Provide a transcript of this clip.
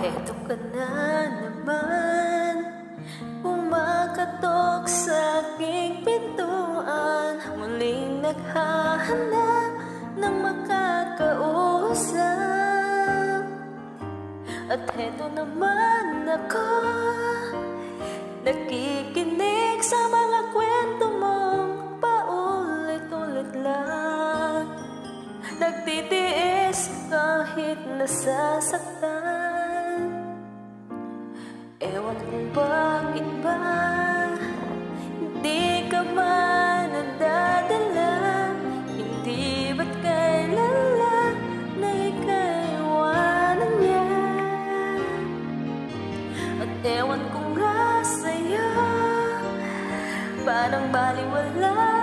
Eto ka na naman. Umakatok sa aking pintuan. Muling naghahanap ng makakausap. At eto naman ako Nakikinig sa mga kwento mong paulit-ulit lang. Nagtitiis kahit nasasaktan. ng baliwala.